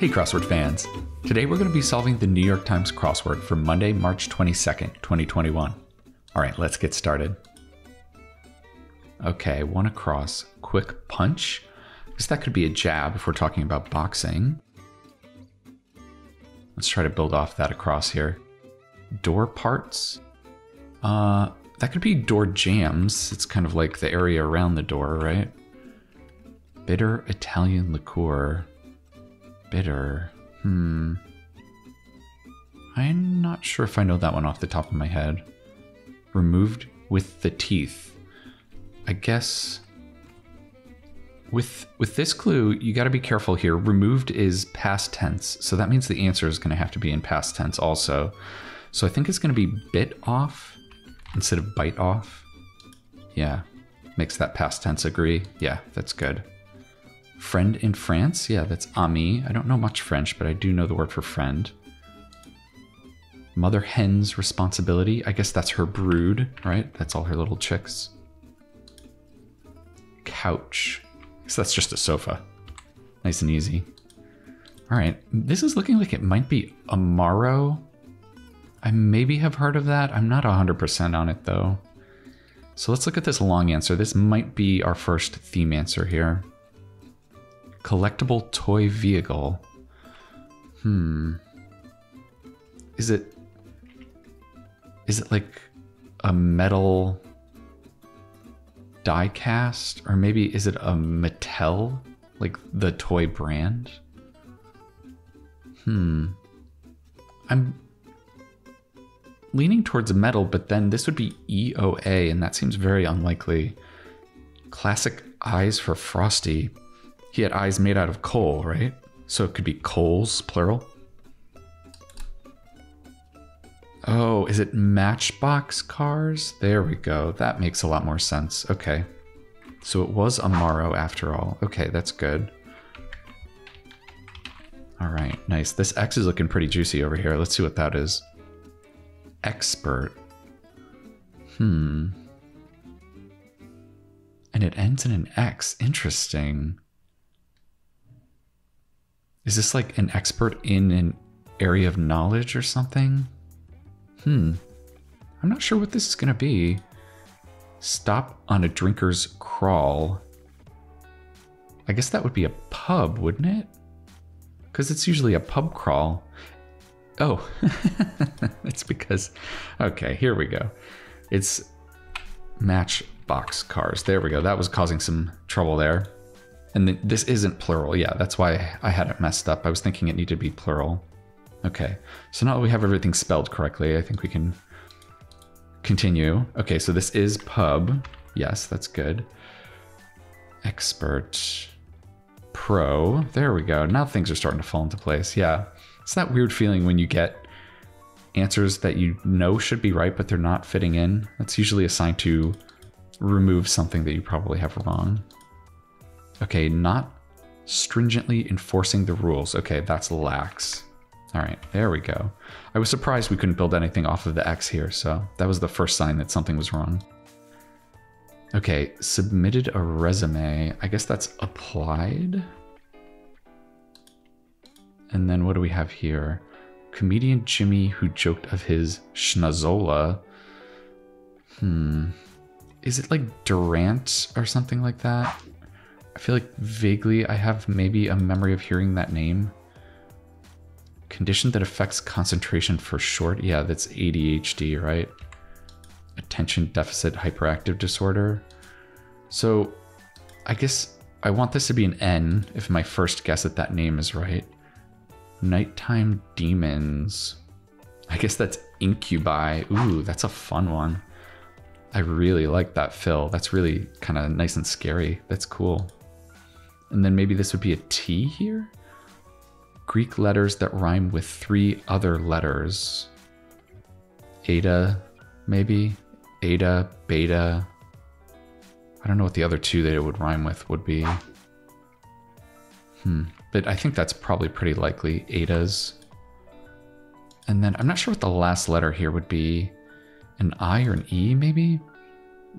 Hey, crossword fans. Today we're going to be solving the New York Times crossword for Monday, March 22nd, 2021. All right, let's get started. Okay, one across. Quick punch. Guess that could be a jab if we're talking about boxing. Let's try to build off that across here. Door parts. Uh, that could be door jambs. It's kind of like the area around the door, right? Bitter Italian liqueur. Bitter. Hmm. I'm not sure if I know that one off the top of my head. Removed with the teeth. I guess with with this clue, you got to be careful here. Removed is past tense, so that means the answer is going to have to be in past tense also. So I think it's going to be bit off instead of bite off. Yeah, makes that past tense agree. Yeah, that's good. Friend in France? Yeah, that's ami. I don't know much French, but I do know the word for friend. Mother hen's responsibility. I guess that's her brood, right? That's all her little chicks. Couch. That's just a sofa. Nice and easy. All right, this is looking like it might be Amaro. I maybe have heard of that. I'm not 100% on it though. So let's look at this long answer. This might be our first theme answer here. Collectible toy vehicle. Hmm. Is it is it like a metal die cast or maybe is it a Mattel like the toy brand? Hmm. I'm leaning towards metal, but then this would be EOA, and that seems very unlikely. Classic eyes for Frosty. He had eyes made out of coal, right? So it could be coals, plural. Oh, is it Matchbox cars? There we go. That makes a lot more sense. Okay. So it was Amaro after all. Okay, that's good. All right, nice. This X is looking pretty juicy over here. Let's see what that is. Expert. Hmm. And it ends in an X. Interesting. Is this like an expert in an area of knowledge or something? Hmm. I'm not sure what this is going to be. Stop on a drinker's crawl. I guess that would be a pub, wouldn't it? Because it's usually a pub crawl. Oh, it's because. Okay, here we go. It's matchbox cars. There we go. That was causing some trouble there. And th this isn't plural. Yeah, that's why I had it messed up. I was thinking it needed to be plural. Okay, so now that we have everything spelled correctly, I think we can continue. Okay, so this is pub. Yes, that's good. Expert. Pro. There we go. Now things are starting to fall into place. Yeah. It's that weird feeling when you get answers that you know should be right, but they're not fitting in. That's usually a sign to remove something that you probably have wrong. Okay, not stringently enforcing the rules. Okay, that's lax. All right, there we go. I was surprised we couldn't build anything off of the X here, so that was the first sign that something was wrong. Okay, submitted a resume. I guess that's applied. And then what do we have here? Comedian Jimmy who joked of his schnozola. Hmm. Is it like Durant or something like that? I feel like vaguely I have maybe a memory of hearing that name. Condition that affects concentration for short. Yeah, that's ADHD, right? Attention deficit hyperactive disorder. So I guess I want this to be an N if my first guess at that name is right. Nighttime Demons. I guess that's Incubi. Ooh, that's a fun one. I really like that fill. That's really kind of nice and scary. That's cool. And then maybe this would be a T here? Greek letters that rhyme with three other letters. Eta, maybe? Eta, beta. I don't know what the other two that it would rhyme with would be. Hmm. But I think that's probably pretty likely. Eta's. And then I'm not sure what the last letter here would be. An I or an E, maybe?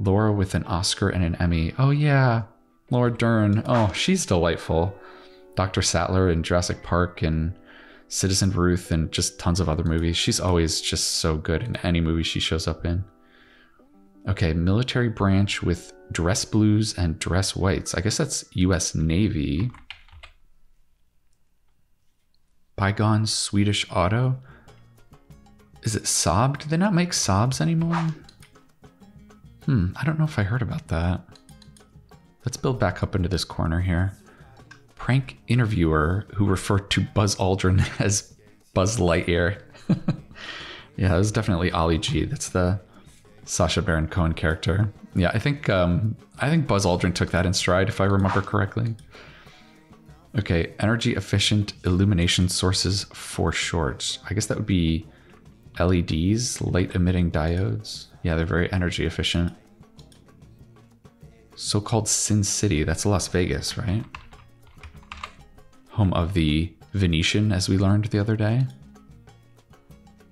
Laura with an Oscar and an Emmy. Oh, yeah. Laura Dern. Oh, she's delightful. Dr. Sattler in Jurassic Park and Citizen Ruth and just tons of other movies. She's always just so good in any movie she shows up in. Okay, military branch with dress blues and dress whites. I guess that's US Navy. Bygone Swedish Auto. Is it Saab? Do they not make Saabs anymore? Hmm, I don't know if I heard about that. Let's build back up into this corner here. Prank interviewer who referred to Buzz Aldrin as Buzz Lightyear. yeah, it was definitely Ali G. That's the Sacha Baron Cohen character. Yeah, I think um, I think Buzz Aldrin took that in stride, if I remember correctly. Okay, energy efficient illumination sources for short. I guess that would be LEDs, light emitting diodes. Yeah, they're very energy efficient. So called Sin City, that's Las Vegas, right? Home of the Venetian, as we learned the other day.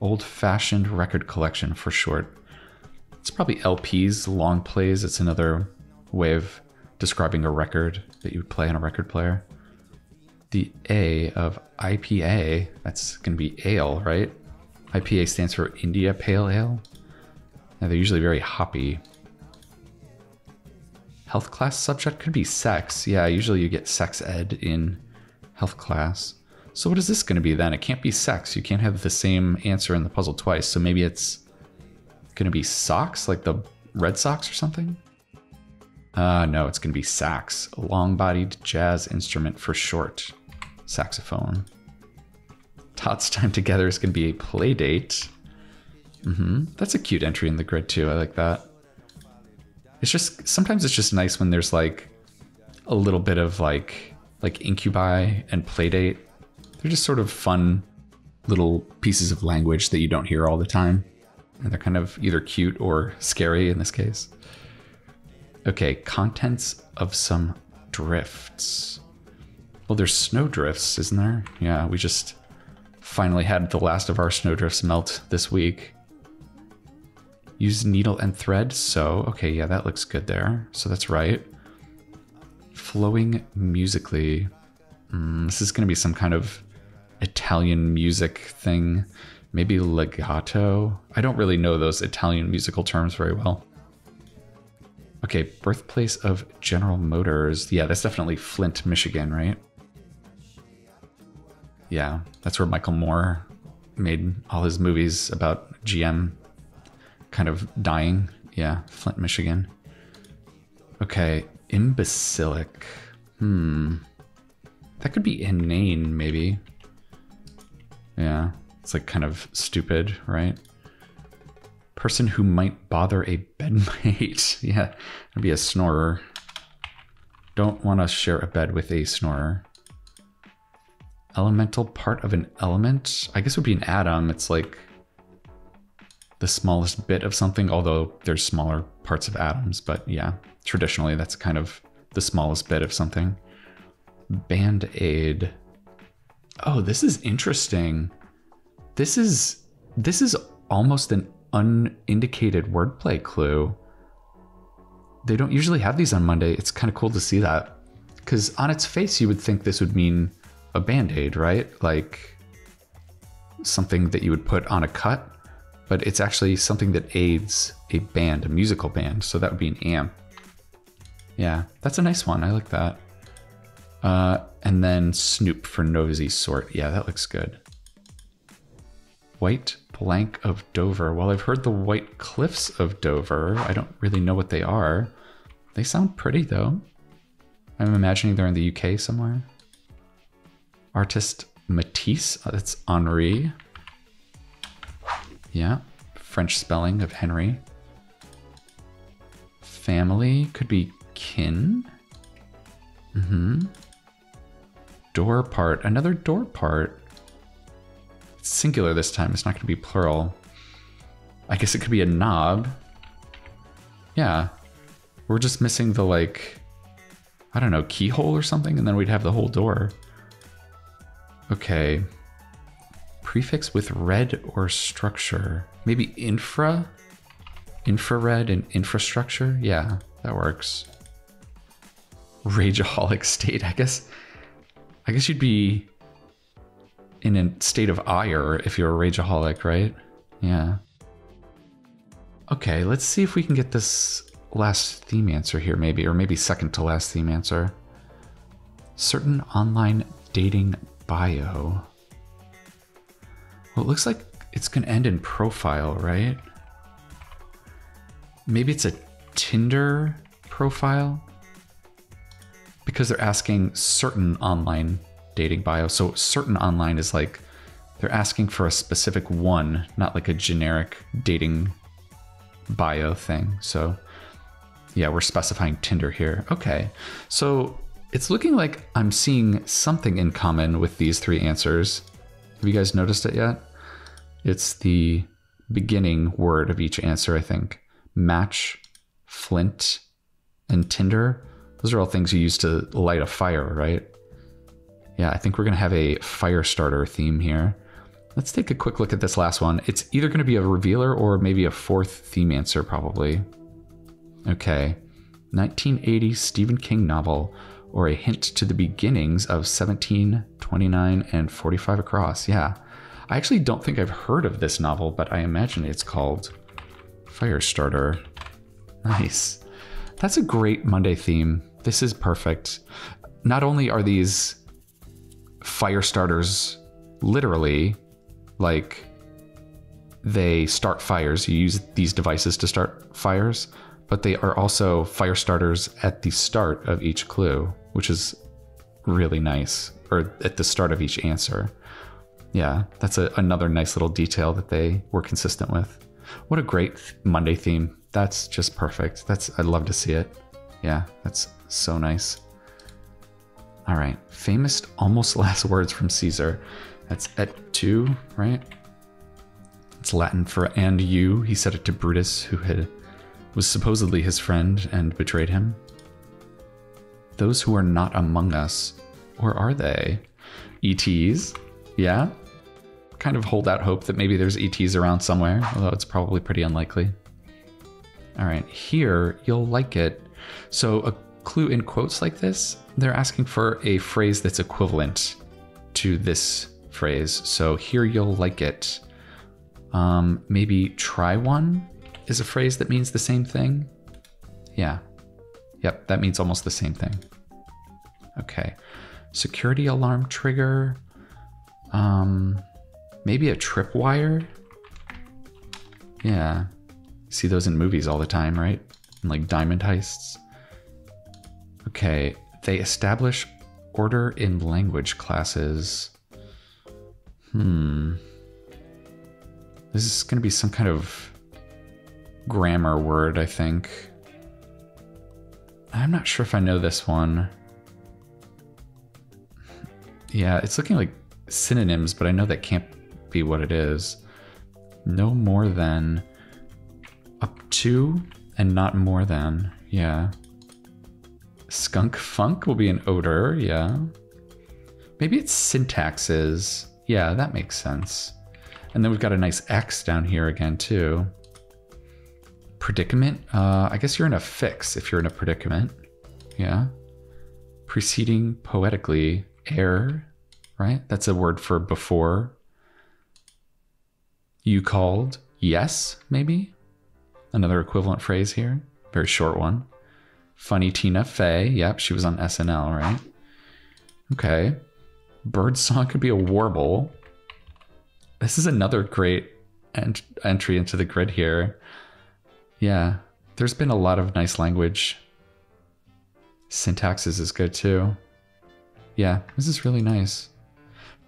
Old fashioned record collection for short. It's probably LPs, long plays. It's another way of describing a record that you would play on a record player. The A of IPA, that's going to be ale, right? IPA stands for India Pale Ale. And they're usually very hoppy. Health class subject could be sex. Yeah, usually you get sex ed in health class. So what is this going to be then? It can't be sex. You can't have the same answer in the puzzle twice. So maybe it's going to be socks, like the Red Sox or something? Uh, no, it's going to be sax, long-bodied jazz instrument for short. Saxophone. Tots Time Together is going to be a play date. Mm-hmm. That's a cute entry in the grid too. I like that. It's just sometimes it's just nice when there's like a little bit of like like incubi and playdate. They're just sort of fun little pieces of language that you don't hear all the time. And they're kind of either cute or scary in this case. Okay, contents of some drifts. Well, there's snow drifts, isn't there? Yeah, we just finally had the last of our snow drifts melt this week. Use needle and thread, so okay, yeah, that looks good there. So that's right. Flowing musically. Mm, this is going to be some kind of Italian music thing. Maybe legato. I don't really know those Italian musical terms very well. Okay, birthplace of General Motors. Yeah, that's definitely Flint, Michigan, right? Yeah, that's where Michael Moore made all his movies about GM kind of dying. Yeah, Flint, Michigan. Okay, imbecilic. Hmm. That could be inane, maybe. Yeah, it's like kind of stupid, right? Person who might bother a bedmate. yeah, that'd be a snorer. Don't want to share a bed with a snorer elemental part of an element. I guess would be an atom. It's like the smallest bit of something, although there's smaller parts of atoms. But yeah, traditionally that's kind of the smallest bit of something. Band aid. Oh, this is interesting. This is this is almost an unindicated wordplay clue. They don't usually have these on Monday. It's kind of cool to see that. Because on its face, you would think this would mean a band aid, right? Like something that you would put on a cut, but it's actually something that aids a band, a musical band. So that would be an amp. Yeah, that's a nice one. I like that. Uh, and then Snoop for nosy sort. Yeah, that looks good. White blank of Dover. Well, I've heard the White Cliffs of Dover. I don't really know what they are. They sound pretty though. I'm imagining they're in the UK somewhere. Artist Matisse, uh, that's Henri. Yeah, French spelling of Henry. Family could be kin. Mm-hmm. Door part, another door part. It's singular this time, it's not gonna be plural. I guess it could be a knob. Yeah. We're just missing the like, I don't know, keyhole or something, and then we'd have the whole door. Okay. Prefix with red or structure. Maybe infra? Infrared and infrastructure? Yeah, that works. Rageaholic state, I guess. I guess you'd be in a state of ire if you're a rageaholic, right? Yeah. Okay, let's see if we can get this last theme answer here, maybe, or maybe second to last theme answer. Certain online dating bio. Well, it looks like it's going to end in profile, right? Maybe it's a Tinder profile because they're asking certain online dating bio. So certain online is like they're asking for a specific one, not like a generic dating bio thing. So yeah, we're specifying Tinder here. Okay. So it's looking like I'm seeing something in common with these three answers. Have you guys noticed it yet? It's the beginning word of each answer, I think. Match, flint, and Tinder. Those are all things you use to light a fire, right? Yeah, I think we're going to have a fire starter theme here. Let's take a quick look at this last one. It's either going to be a revealer or maybe a fourth theme answer, probably. Okay. 1980 Stephen King novel or a hint to the beginnings of 17, 29, and 45 across. Yeah. I actually don't think I've heard of this novel, but I imagine it's called Firestarter. Nice. That's a great Monday theme. This is perfect. Not only are these fire starters literally like they start fires, you use these devices to start fires, but they are also fire starters at the start of each clue, which is really nice, or at the start of each answer. Yeah, that's a, another nice little detail that they were consistent with. What a great Monday theme. That's just perfect. That's I'd love to see it. Yeah, that's so nice. All right, famous almost last words from Caesar. That's et tu, right? It's Latin for and you. He said it to Brutus, who had was supposedly his friend and betrayed him. Those who are not among us, or are they? ETs? Yeah? Kind of hold out hope that maybe there's ETs around somewhere, although it's probably pretty unlikely. All right, here you'll like it. So, a clue in quotes like this, they're asking for a phrase that's equivalent to this phrase. So, here you'll like it. Um, maybe try one is a phrase that means the same thing. Yeah. Yep, that means almost the same thing. Okay. Security alarm trigger. Um, maybe a tripwire. Yeah. See those in movies all the time, right? And like diamond heists. Okay. They establish order in language classes. Hmm. This is going to be some kind of grammar word, I think. I'm not sure if I know this one. Yeah, it's looking like synonyms, but I know that can't be what it is. No more than up to and not more than. Yeah. Skunk funk will be an odor. Yeah. Maybe it's syntaxes. Yeah, that makes sense. And then we've got a nice X down here again, too. Predicament? Uh, I guess you're in a fix if you're in a predicament. Yeah. Preceding poetically, ere, right? That's a word for before. You called, yes, maybe? Another equivalent phrase here. Very short one. Funny Tina Fey. Yep, she was on SNL, right? Okay. Bird song could be a warble. This is another great ent- entry into the grid here. Yeah, there's been a lot of nice language. Syntaxes is good too. Yeah, this is really nice.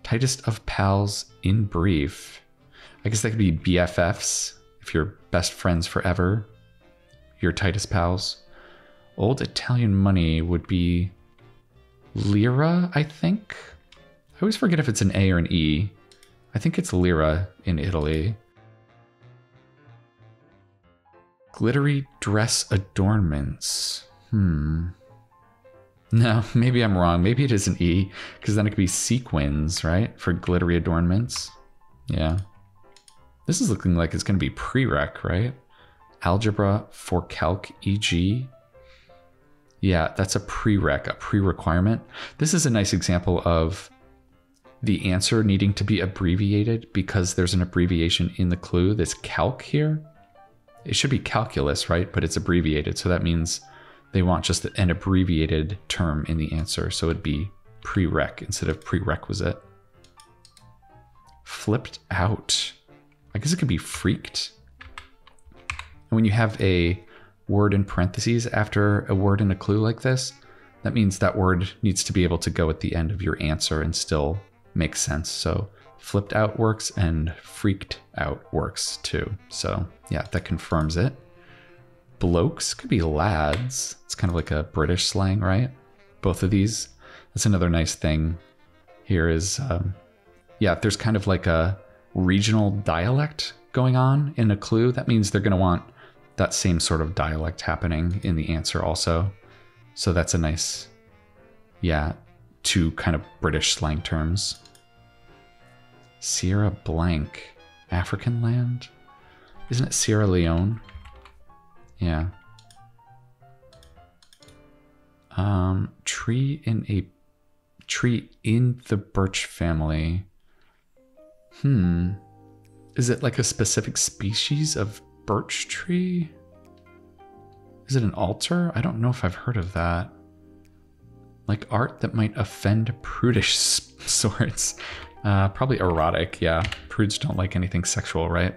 Tightest of pals in brief. I guess that could be BFFs if you're best friends forever. Your tightest pals. Old Italian money would be lira, I think. I always forget if it's an A or an E. I think it's lira in Italy. Glittery dress adornments. Hmm. No, maybe I'm wrong. Maybe it is an E, because then it could be sequins, right? For glittery adornments. Yeah. This is looking like it's going to be prereq, right? Algebra for calc EG. Yeah, that's a prereq, a pre-requirement. This is a nice example of the answer needing to be abbreviated because there's an abbreviation in the clue. This calc here, it should be calculus, right? But it's abbreviated. So that means they want just an abbreviated term in the answer. So it'd be prereq instead of prerequisite. Flipped out. I guess it could be freaked. And when you have a word in parentheses after a word in a clue like this, that means that word needs to be able to go at the end of your answer and still make sense. So flipped out works and freaked out works too. So yeah, that confirms it. Blokes could be lads. It's kind of like a British slang, right? Both of these. That's another nice thing here is, um, yeah, if there's kind of like a regional dialect going on in a clue. That means they're going to want that same sort of dialect happening in the answer also. So that's a nice, yeah, two kind of British slang terms. Sierra Blank, African land? Isn't it Sierra Leone? Yeah. Um, tree in a tree in the birch family. Hmm. Is it like a specific species of birch tree? Is it an alder? I don't know if I've heard of that. Like art that might offend prudish sorts. Uh, probably erotic, yeah. Prudes don't like anything sexual, right?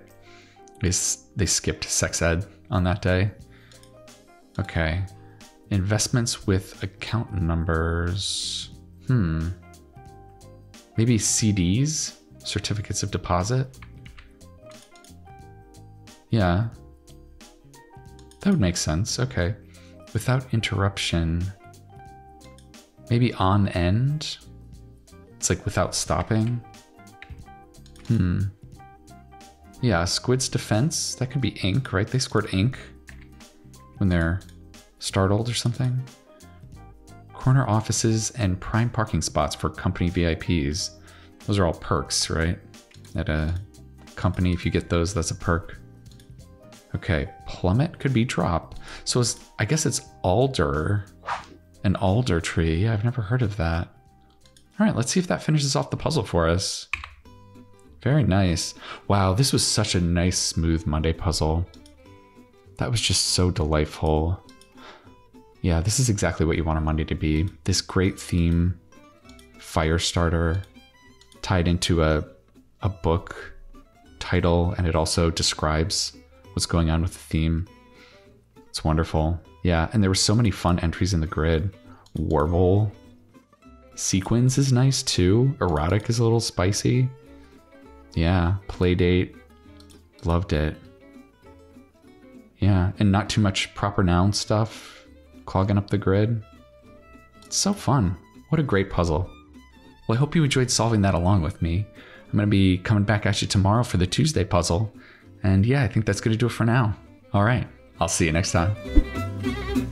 They, they skipped sex ed on that day. Okay. Investments with account numbers. Hmm. Maybe CDs? Certificates of deposit? Yeah. That would make sense. Okay. Without interruption. Maybe on end? It's like without stopping. Hmm. Yeah, Squid's defense. That could be ink, right? They squirt ink when they're startled or something. Corner offices and prime parking spots for company VIPs. Those are all perks, right? At a company, if you get those, that's a perk. Okay, plummet could be drop. So I guess it's alder, an alder tree. I've never heard of that. All right, let's see if that finishes off the puzzle for us. Very nice. Wow, this was such a nice, smooth Monday puzzle. That was just so delightful. Yeah, this is exactly what you want a Monday to be. This great theme, fire starter, tied into a, a book title, and it also describes what's going on with the theme. It's wonderful. Yeah, and there were so many fun entries in the grid. Warble. Sequins is nice too. Erotic is a little spicy. Yeah, Playdate. Loved it. Yeah, and not too much proper noun stuff clogging up the grid. It's so fun. What a great puzzle. Well, I hope you enjoyed solving that along with me. I'm going to be coming back at you tomorrow for the Tuesday puzzle. And yeah, I think that's going to do it for now. All right, I'll see you next time.